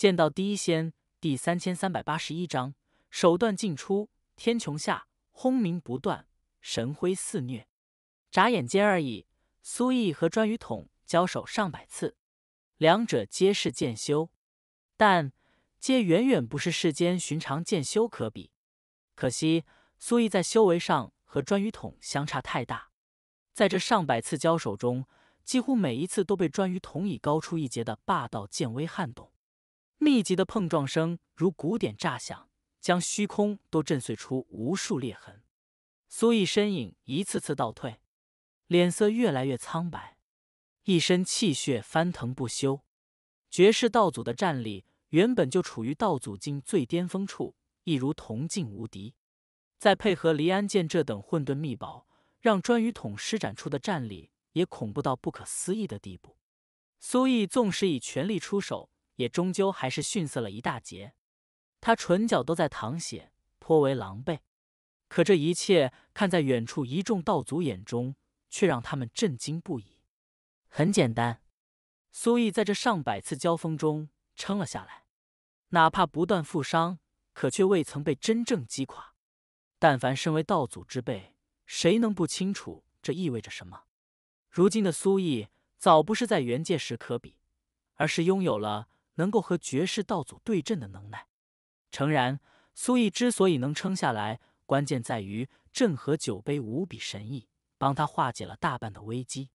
剑道第一仙第三千三百八十一章，手段尽出，天穹下轰鸣不断，神辉肆虐。眨眼间而已，苏毅和专羽统交手上百次，两者皆是剑修，但皆远远不是世间寻常剑修可比。可惜苏毅在修为上和专羽统相差太大，在这上百次交手中，几乎每一次都被专羽统以高出一截的霸道剑威撼动。密集的碰撞声如鼓点炸响，将虚空都震碎出无数裂痕。苏毅身影一次次倒退，脸色越来越苍白，一身气血翻腾不休。绝世道祖的战力原本就处于道祖境最巅峰处，亦如铜镜无敌。再配合离安剑这等混沌秘宝，让专羽统施展出的战力也恐怖到不可思议的地步。苏毅纵使以全力出手。也终究还是逊色了一大截，他唇角都在淌血，颇为狼狈。可这一切看在远处一众道祖眼中，却让他们震惊不已。很简单，苏毅在这上百次交锋中撑了下来，哪怕不断负伤，可却未曾被真正击垮。但凡身为道祖之辈，谁能不清楚这意味着什么？如今的苏毅早不是在元界时可比，而是拥有了。能够和绝世道祖对阵的能耐。诚然，苏毅之所以能撑下来，关键在于镇河酒杯无比神异，帮他化解了大半的危机。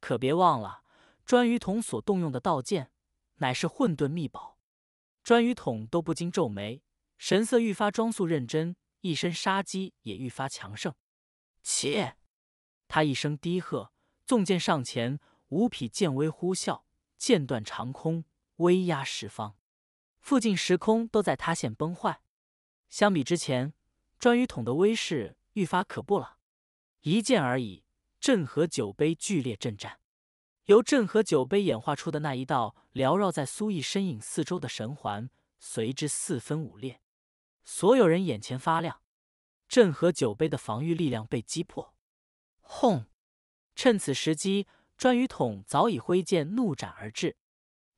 可别忘了，专于统所动用的道剑乃是混沌秘宝。专于统都不禁皱眉，神色愈发庄肃认真，一身杀机也愈发强盛。切！他一声低喝，纵剑上前，五匹剑威呼啸，剑断长空。威压十方，附近时空都在塌陷崩坏。相比之前，专羽统的威势愈发可怖了。一剑而已，镇河酒杯剧烈震颤，由镇河酒杯演化出的那一道缭绕在苏毅身影四周的神环，随之四分五裂。所有人眼前发亮，镇河酒杯的防御力量被击破。轰！趁此时机，专羽统早已挥剑怒斩而至。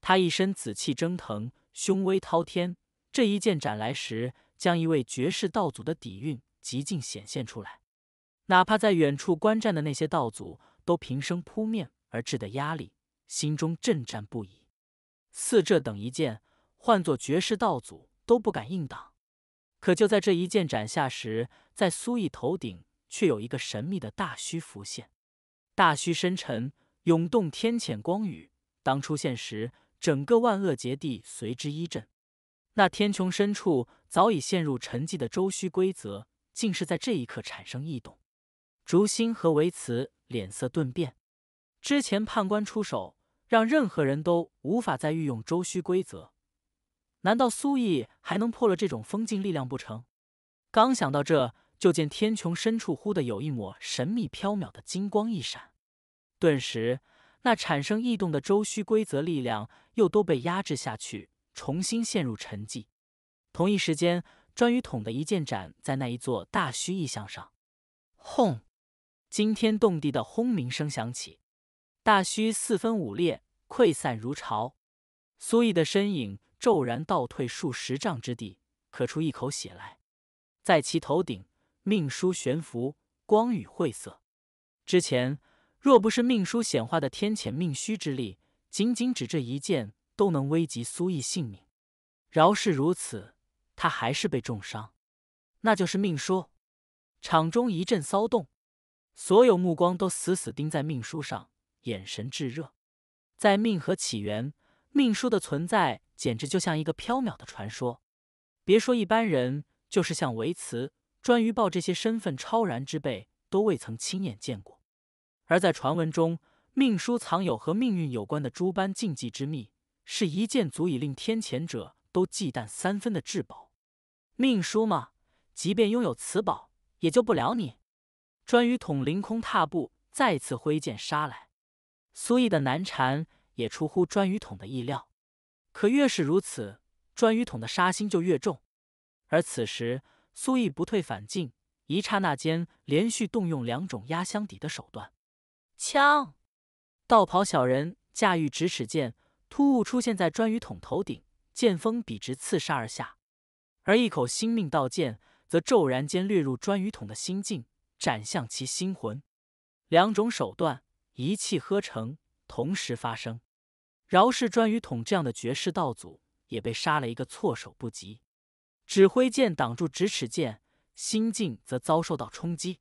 他一身紫气蒸腾，凶威滔天。这一剑斩来时，将一位绝世道祖的底蕴极尽显现出来。哪怕在远处观战的那些道祖，都平生扑面而至的压力，心中震颤不已。似这等一剑，换作绝世道祖都不敢硬挡。可就在这一剑斩下时，在苏毅头顶却有一个神秘的大虚浮现。大虚深沉，涌动天浅光宇。当出现时，整个万恶劫地随之一震，那天穹深处早已陷入沉寂的周虚规则，竟是在这一刻产生异动。竹心和维慈脸色顿变。之前判官出手，让任何人都无法再运用周虚规则，难道苏毅还能破了这种封禁力量不成？刚想到这，就见天穹深处忽的有一抹神秘缥缈的金光一闪，顿时。那产生异动的周虚规则力量又都被压制下去，重新陷入沉寂。同一时间，专羽统的一剑斩在那一座大虚异象上，轰！惊天动地的轰鸣声响起，大虚四分五裂，溃散如潮。苏毅的身影骤然倒退数十丈之地，咳出一口血来。在其头顶，命书悬浮，光雨晦涩。之前。若不是命书显化的天谴命虚之力，仅仅只这一剑都能危及苏毅性命。饶是如此，他还是被重伤。那就是命书。场中一阵骚动，所有目光都死死盯在命书上，眼神炙热。在命河起源，命书的存在简直就像一个缥缈的传说。别说一般人，就是像维慈、专于报这些身份超然之辈，都未曾亲眼见过。而在传闻中，命书藏有和命运有关的诸般禁忌之秘，是一件足以令天谴者都忌惮三分的至宝。命书嘛，即便拥有此宝，也救不了你。专羽统凌空踏步，再次挥剑杀来。苏毅的难缠也出乎专羽统的意料，可越是如此，专羽统的杀心就越重。而此时，苏毅不退反进，一刹那间连续动用两种压箱底的手段。枪！道袍小人驾驭咫尺剑，突兀出现在专羽统头顶，剑锋笔直刺杀而下，而一口星命道剑则骤然间掠入专羽统的心境，斩向其心魂。两种手段一气呵成，同时发生。饶是专羽统这样的绝世道祖，也被杀了一个措手不及。指挥剑挡住咫尺剑，心境则遭受到冲击。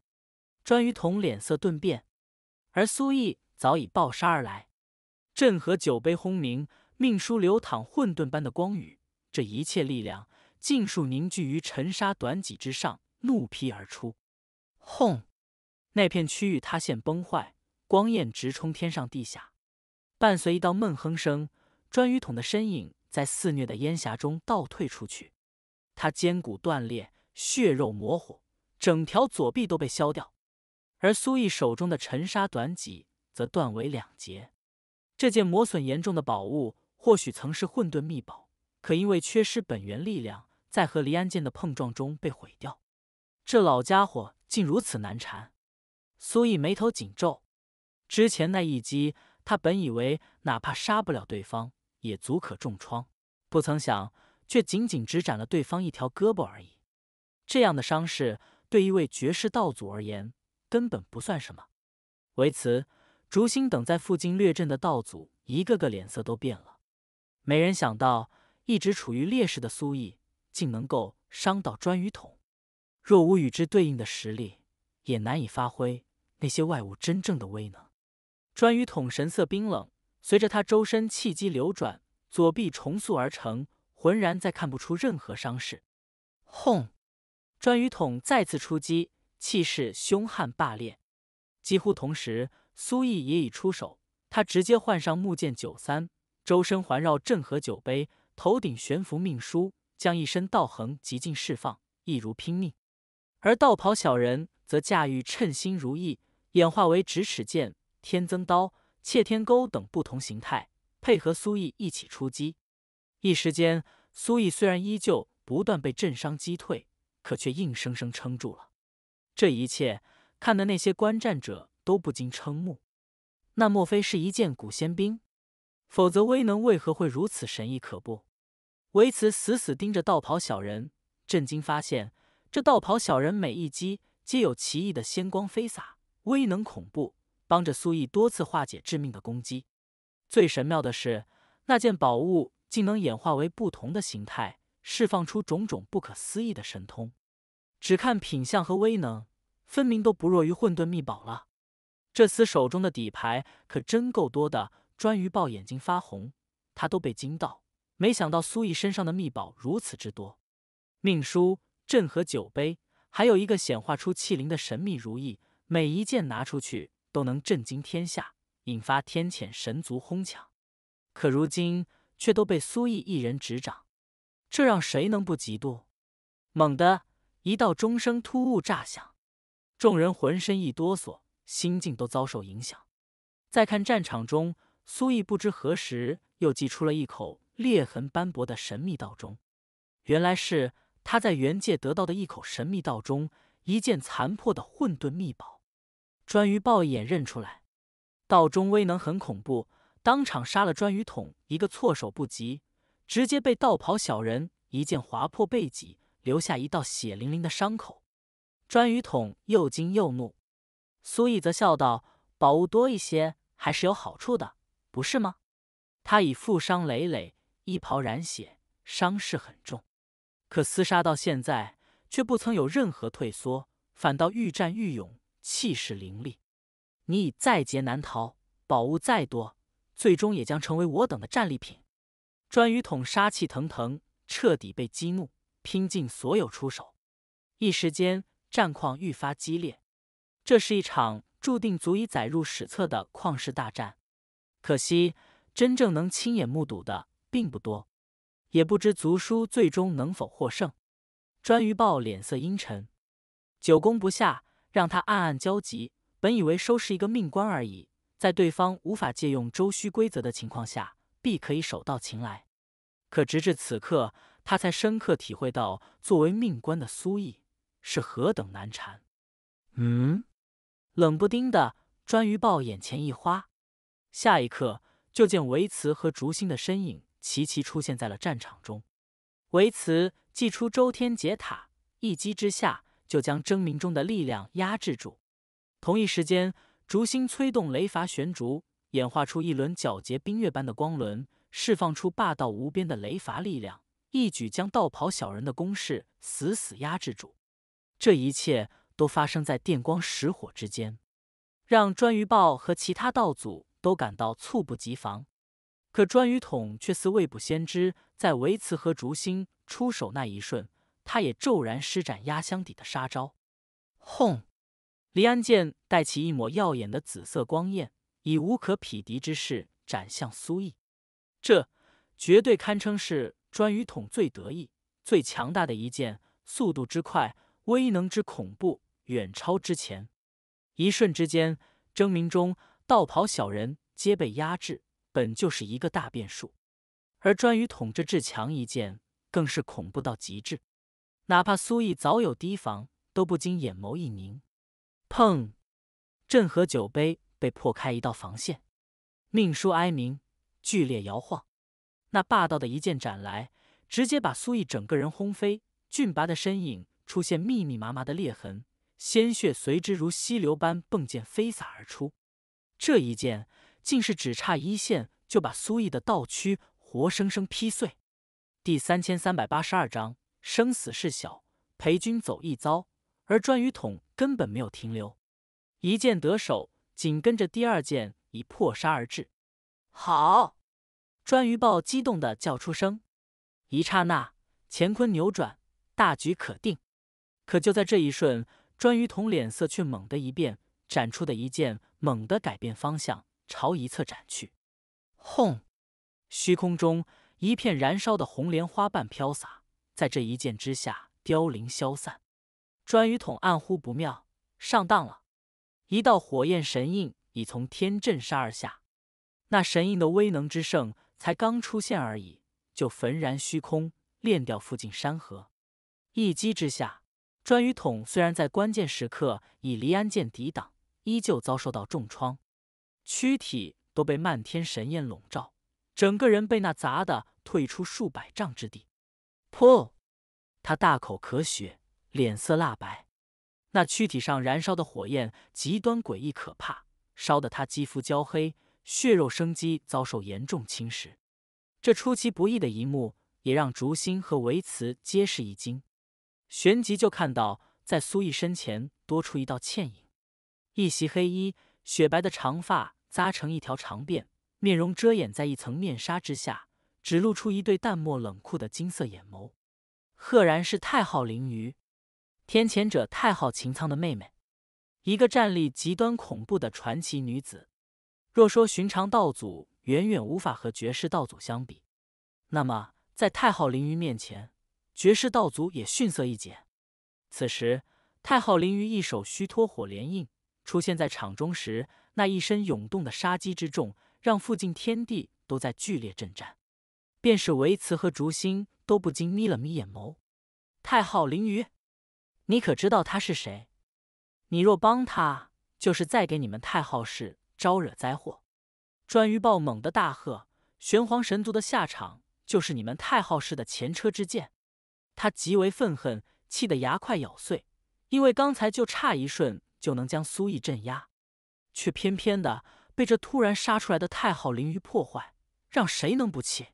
专羽统脸色顿变，而苏毅早已暴杀而来。镇河酒杯轰鸣，命书流淌混沌般的光雨，这一切力量尽数凝聚于沉沙短戟之上，怒劈而出。轰！那片区域塌陷崩坏，光焰直冲天上地下。伴随一道闷哼声，专羽统的身影在肆虐的烟霞中倒退出去。他肩骨断裂，血肉模糊，整条左臂都被削掉。而苏毅手中的沉沙短戟则断为两截。这件磨损严重的宝物，或许曾是混沌秘宝，可因为缺失本源力量，在和离安剑的碰撞中被毁掉。这老家伙竟如此难缠！苏毅眉头紧皱。之前那一击，他本以为哪怕杀不了对方，也足可重创，不曾想。却仅仅只斩了对方一条胳膊而已，这样的伤势对一位绝世道祖而言根本不算什么。为此，竹心等在附近掠阵的道祖一个个脸色都变了。没人想到，一直处于劣势的苏毅竟能够伤到专羽统，若无与之对应的实力，也难以发挥那些外物真正的威能。专羽统神色冰冷，随着他周身气机流转，左臂重塑而成。浑然再看不出任何伤势。轰！专羽统再次出击，气势凶悍霸烈。几乎同时，苏毅也已出手。他直接换上木剑九三，周身环绕镇河酒杯，头顶悬浮命书，将一身道行极尽释放，一如拼命。而道袍小人则驾驭称心如意，演化为咫尺剑、天增刀、窃天钩等不同形态，配合苏毅一起出击。一时间，苏毅虽然依旧不断被震伤击退，可却硬生生撑住了。这一切看得那些观战者都不禁瞠目。那莫非是一件古仙兵？否则威能为何会如此神异可怖？维茨死死盯着道袍小人，震惊发现这道袍小人每一击皆有奇异的仙光飞洒，威能恐怖，帮着苏毅多次化解致命的攻击。最神妙的是，那件宝物。竟能演化为不同的形态，释放出种种不可思议的神通。只看品相和威能，分明都不弱于混沌秘宝了。这厮手中的底牌可真够多的。专鱼豹眼睛发红，他都被惊到。没想到苏毅身上的秘宝如此之多：命书、镇河酒杯，还有一个显化出气灵的神秘如意。每一件拿出去都能震惊天下，引发天谴神族哄抢。可如今。却都被苏毅一人执掌，这让谁能不嫉妒？猛地，一道钟声突兀炸响，众人浑身一哆嗦，心境都遭受影响。再看战场中，苏毅不知何时又祭出了一口裂痕斑驳的神秘道钟，原来是他在原界得到的一口神秘道钟，一件残破的混沌秘宝。专于豹一眼认出来，道中威能很恐怖。当场杀了专羽统一个措手不及，直接被道袍小人一剑划破背脊，留下一道血淋淋的伤口。专羽统又惊又怒，苏毅则笑道：“宝物多一些还是有好处的，不是吗？”他已负伤累累，衣袍染血，伤势很重，可厮杀到现在却不曾有任何退缩，反倒愈战愈勇，气势凌厉。你已在劫难逃，宝物再多。最终也将成为我等的战利品。专羽统杀气腾腾，彻底被激怒，拼尽所有出手。一时间，战况愈发激烈。这是一场注定足以载入史册的旷世大战。可惜，真正能亲眼目睹的并不多，也不知族叔最终能否获胜。专羽豹脸色阴沉，久攻不下，让他暗暗焦急。本以为收拾一个命官而已。在对方无法借用周须规则的情况下，必可以手到擒来。可直至此刻，他才深刻体会到，作为命官的苏毅是何等难缠。嗯，冷不丁的，专于豹眼前一花，下一刻就见维茨和竹心的身影齐齐出现在了战场中。维茨，祭出周天劫塔，一击之下就将争鸣中的力量压制住。同一时间，竹心催动雷伐玄竹，演化出一轮皎洁冰月般的光轮，释放出霸道无边的雷伐力量，一举将道袍小人的攻势死死压制住。这一切都发生在电光石火之间，让颛臾豹和其他道祖都感到猝不及防。可颛臾统却似未卜先知，在维茨和竹心出手那一瞬，他也骤然施展压箱底的杀招。轰！离安剑带起一抹耀眼的紫色光焰，以无可匹敌之势斩向苏毅。这绝对堪称是专于统最得意、最强大的一剑，速度之快，威能之恐怖，远超之前。一瞬之间，争鸣中道袍小人皆被压制。本就是一个大变数，而专于统这至强一剑更是恐怖到极致，哪怕苏毅早有提防，都不禁眼眸一凝。砰！镇河酒杯被破开一道防线，命书哀鸣，剧烈摇晃。那霸道的一剑斩来，直接把苏毅整个人轰飞，俊拔的身影出现密密麻麻的裂痕，鲜血随之如溪流般迸溅飞洒而出。这一剑。竟是只差一线就把苏毅的道躯活生生劈碎。第三千三百八十二章生死事小，陪君走一遭。而颛臾统根本没有停留，一剑得手，紧跟着第二剑已破杀而至。好！颛臾豹激动的叫出声。一刹那，乾坤扭转，大局可定。可就在这一瞬，颛臾统脸色却猛地一变，斩出的一剑猛地改变方向。朝一侧斩去，轰！虚空中一片燃烧的红莲花瓣飘洒，在这一剑之下凋零消散。颛臾统暗呼不妙，上当了。一道火焰神印已从天震杀而下，那神印的威能之盛，才刚出现而已，就焚然虚空，炼掉附近山河。一击之下，颛臾统虽然在关键时刻以离安剑抵挡，依旧遭受到重创。躯体都被漫天神焰笼罩，整个人被那砸的退出数百丈之地。噗！他大口咳血，脸色蜡白。那躯体上燃烧的火焰极端诡异可怕，烧得他肌肤焦黑，血肉生机遭受严重侵蚀。这出其不意的一幕，也让竹心和维慈皆是一惊。旋即就看到，在苏毅身前多出一道倩影，一袭黑衣，雪白的长发。扎成一条长辫，面容遮掩在一层面纱之下，只露出一对淡漠冷酷的金色眼眸。赫然是太昊灵鱼，天谴者太昊擎苍的妹妹，一个战力极端恐怖的传奇女子。若说寻常道祖远远无法和绝世道祖相比，那么在太昊灵鱼面前，绝世道祖也逊色一截。此时，太昊灵鱼一手虚脱火莲印出现在场中时。那一身涌动的杀机之重，让附近天地都在剧烈震颤，便是维慈和竹心都不禁眯了眯眼眸。太昊灵鱼，你可知道他是谁？你若帮他，就是再给你们太昊氏招惹灾祸。颛臾豹猛地大喝：“玄黄神族的下场，就是你们太昊氏的前车之鉴。”他极为愤恨，气得牙快咬碎，因为刚才就差一瞬就能将苏毅镇压。却偏偏的被这突然杀出来的太昊灵鱼破坏，让谁能不气？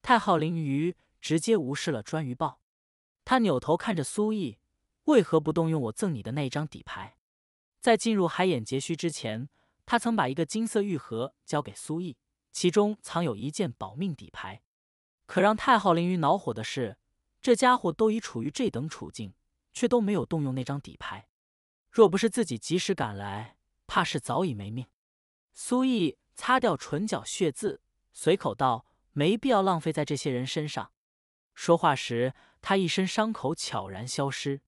太昊灵鱼直接无视了颛臾豹，他扭头看着苏毅：“为何不动用我赠你的那张底牌？”在进入海眼劫虚之前，他曾把一个金色玉盒交给苏毅，其中藏有一件保命底牌。可让太昊凌云恼火的是，这家伙都已处于这等处境，却都没有动用那张底牌。若不是自己及时赶来，怕是早已没命。苏毅擦掉唇角血渍，随口道：“没必要浪费在这些人身上。”说话时，他一身伤口悄然消失，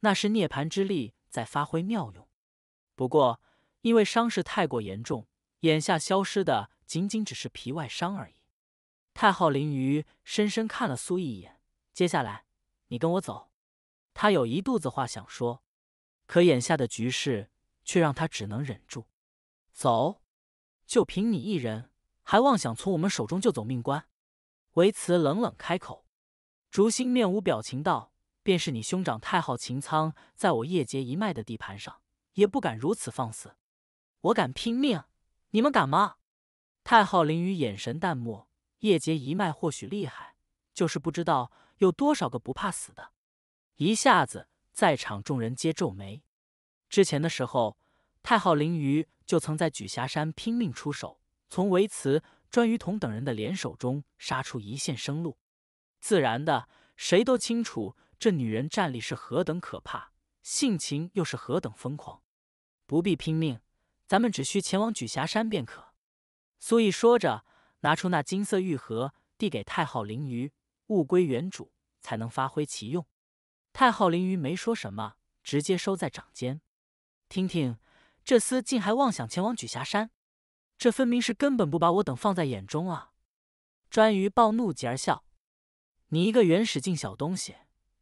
那是涅槃之力在发挥妙用。不过，因为伤势太过严重，眼下消失的仅仅只是皮外伤而已。太昊灵鱼深深看了苏毅一眼，接下来你跟我走。他有一肚子话想说，可眼下的局势。却让他只能忍住。走，就凭你一人，还妄想从我们手中救走命官？维慈冷冷开口。竹心面无表情道：“便是你兄长太昊秦苍，在我叶杰一脉的地盘上，也不敢如此放肆。我敢拼命，你们敢吗？”太昊灵鱼眼神淡漠。叶杰一脉或许厉害，就是不知道有多少个不怕死的。一下子，在场众人皆皱眉。之前的时候，太昊灵鱼就曾在举霞山拼命出手，从维慈、专于同等人的联手中杀出一线生路。自然的，谁都清楚这女人战力是何等可怕，性情又是何等疯狂。不必拼命，咱们只需前往举霞山便可。苏毅说着，拿出那金色玉盒，递给太昊灵鱼，物归原主，才能发挥其用。太昊灵鱼没说什么，直接收在掌间。听听，这厮竟还妄想前往举霞山，这分明是根本不把我等放在眼中啊！专于暴怒极而笑。你一个原始境小东西，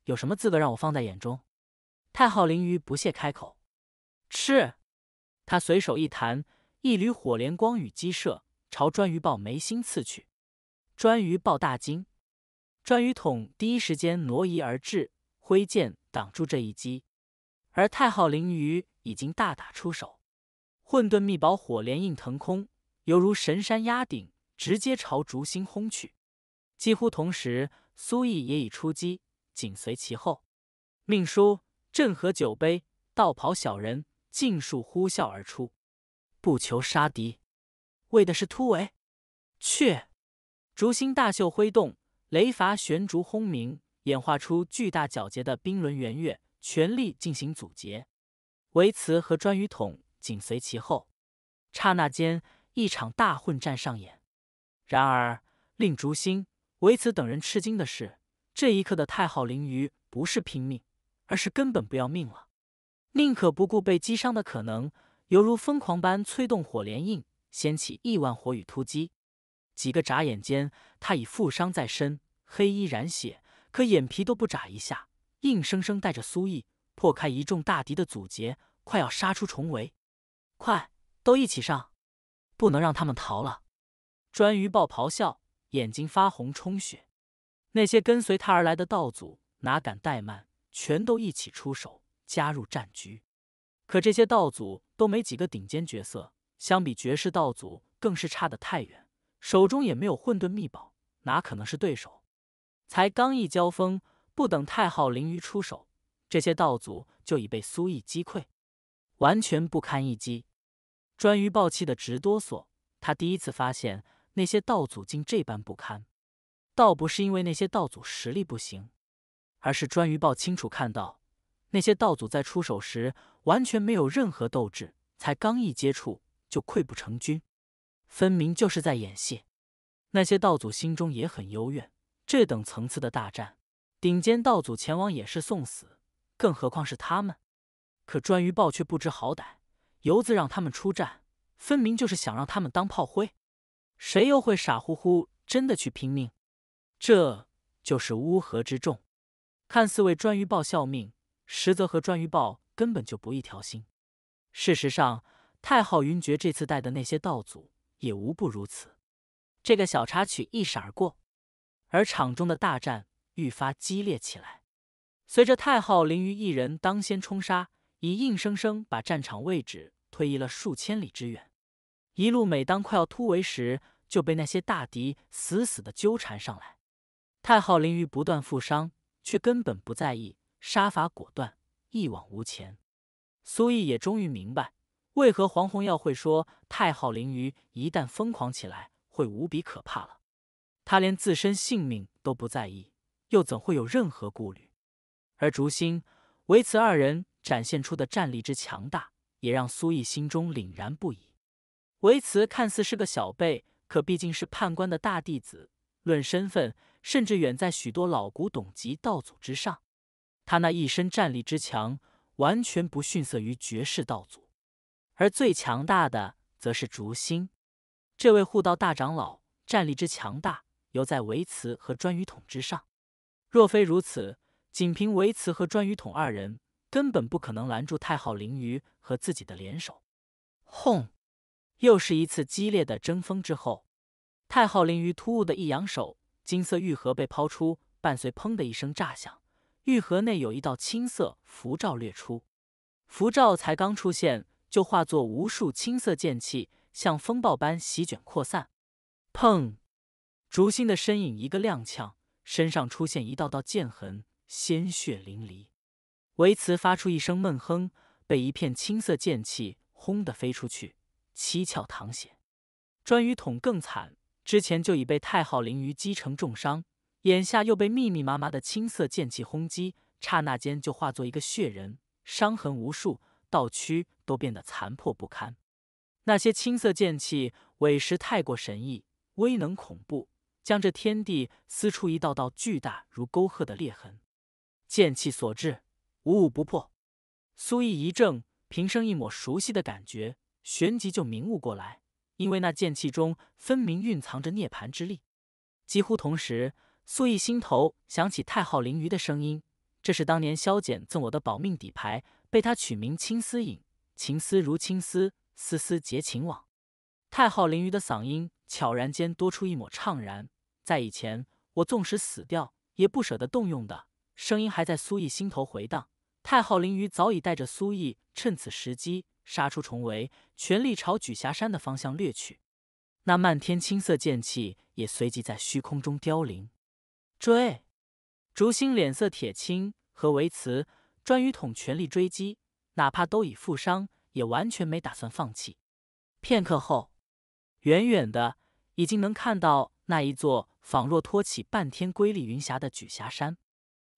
有什么资格让我放在眼中？太昊灵鱼不屑开口。吃！他随手一弹，一缕火莲光雨激射，朝专鱼豹眉心刺去。专鱼豹大惊，专鱼统第一时间挪移而至，挥剑挡住这一击。而太昊灵鱼已经大打出手，混沌秘宝火莲印腾空，犹如神山压顶，直接朝竹心轰去。几乎同时。苏毅也已出击，紧随其后。命书、镇河酒杯、道袍小人尽数呼啸而出，不求杀敌，为的是突围。去！竹心大袖挥动，雷伐悬竹轰鸣，演化出巨大皎洁的冰轮圆月，全力进行阻截。维茨和专羽统紧随其后。刹那间，一场大混战上演。然而，令竹心。维茨等人吃惊的是，这一刻的太昊灵鱼不是拼命，而是根本不要命了，宁可不顾被击伤的可能，犹如疯狂般催动火莲印，掀起亿万火雨突击。几个眨眼间，他已负伤在身，黑衣染血，可眼皮都不眨一下，硬生生带着苏毅破开一众大敌的阻截，快要杀出重围。快，都一起上，不能让他们逃了！专鱼豹咆哮。眼睛发红，充血。那些跟随他而来的道祖哪敢怠慢，全都一起出手，加入战局。可这些道祖都没几个顶尖角色，相比绝世道祖，更是差得太远。手中也没有混沌秘宝，哪可能是对手？才刚一交锋，不等太昊灵鱼出手，这些道祖就已被苏毅击溃，完全不堪一击。专于暴气的直哆嗦，他第一次发现。那些道祖竟这般不堪，倒不是因为那些道祖实力不行，而是专鱼豹清楚看到，那些道祖在出手时完全没有任何斗志，才刚一接触就溃不成军，分明就是在演戏。那些道祖心中也很幽怨，这等层次的大战，顶尖道祖前往也是送死，更何况是他们。可专鱼豹却不知好歹，游子让他们出战，分明就是想让他们当炮灰。谁又会傻乎乎真的去拼命？这就是乌合之众，看似为专鱼豹效命，实则和专鱼豹根本就不一条心。事实上，太昊云珏这次带的那些道祖也无不如此。这个小插曲一闪而过，而场中的大战愈发激烈起来。随着太昊凌于一人当先冲杀，已硬生生把战场位置推移了数千里之远。一路，每当快要突围时，就被那些大敌死死的纠缠上来。太昊凌于不断负伤，却根本不在意，杀伐果断，一往无前。苏毅也终于明白，为何黄洪耀会说太昊灵鱼一旦疯狂起来会无比可怕了。他连自身性命都不在意，又怎会有任何顾虑？而竹心、维慈二人展现出的战力之强大，也让苏毅心中凛然不已。维慈看似是个小辈，可毕竟是判官的大弟子，论身份，甚至远在许多老古董级道祖之上。他那一身战力之强，完全不逊色于绝世道祖。而最强大的，则是竹心这位护道大长老，战力之强大，犹在维慈和专羽统之上。若非如此，仅凭维慈和专羽统二人，根本不可能拦住太昊灵鱼和自己的联手。轰！又是一次激烈的争锋之后，太昊灵鱼突兀的一扬手，金色玉盒被抛出，伴随“砰”的一声炸响，玉盒内有一道青色符罩掠出。符罩才刚出现，就化作无数青色剑气，像风暴般席卷扩散。砰！竹心的身影一个踉跄，身上出现一道道剑痕，鲜血淋漓。维茨发出一声闷哼，被一片青色剑气轰的飞出去，七窍淌血。专于统更惨。之前就已被太昊灵鱼击成重伤，眼下又被密密麻麻的青色剑气轰击，刹那间就化作一个血人，伤痕无数，道躯都变得残破不堪。那些青色剑气委实太过神异，威能恐怖，将这天地撕出一道道巨大如沟壑的裂痕。剑气所至，无物不破。苏毅一怔，平生一抹熟悉的感觉，旋即就明悟过来。因为那剑气中分明蕴藏着涅槃之力。几乎同时，苏毅心头想起太昊灵鱼的声音：“这是当年萧简赠我的保命底牌，被他取名青丝影。情丝如青丝，丝丝结情网。”太昊灵鱼的嗓音悄然间多出一抹怅然。在以前，我纵使死掉，也不舍得动用的声音，还在苏毅心头回荡。太昊灵鱼早已带着苏毅，趁此时机。杀出重围，全力朝举霞山的方向掠去。那漫天青色剑气也随即在虚空中凋零。追！竹心脸色铁青，和维慈、专于统全力追击，哪怕都已负伤，也完全没打算放弃。片刻后，远远的已经能看到那一座仿若托起半天瑰丽云霞的举霞山。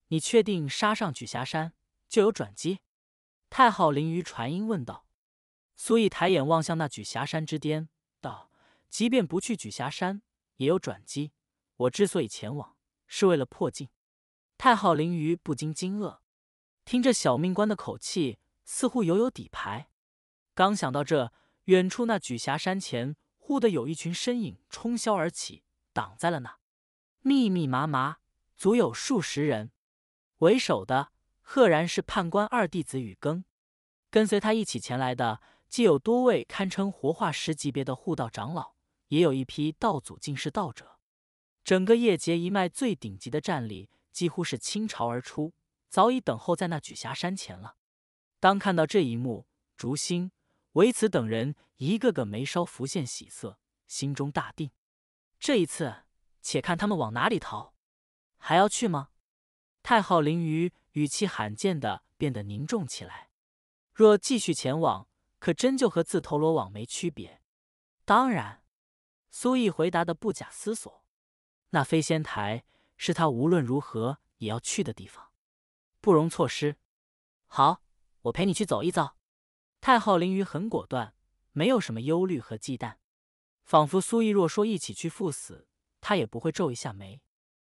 你确定杀上举霞山就有转机？太昊灵鱼传音问道。苏毅抬眼望向那举霞山之巅，道：“即便不去举霞山，也有转机。我之所以前往，是为了破镜。”太昊灵鱼不禁惊愕，听着小命官的口气，似乎犹有底牌。刚想到这，远处那举霞山前，忽的有一群身影冲霄而起，挡在了那。密密麻麻，足有数十人。为首的，赫然是判官二弟子雨更。跟随他一起前来的。既有多位堪称活化石级别的护道长老，也有一批道祖境世道者。整个叶劫一脉最顶级的战力，几乎是倾巢而出，早已等候在那举霞山前了。当看到这一幕，竹心、唯此等人一个个眉梢浮现喜色，心中大定。这一次，且看他们往哪里逃。还要去吗？太昊灵鱼语气罕见的变得凝重起来。若继续前往，可真就和自投罗网没区别。当然，苏毅回答的不假思索。那飞仙台是他无论如何也要去的地方，不容错失。好，我陪你去走一遭。太昊凌云很果断，没有什么忧虑和忌惮，仿佛苏毅若说一起去赴死，他也不会皱一下眉。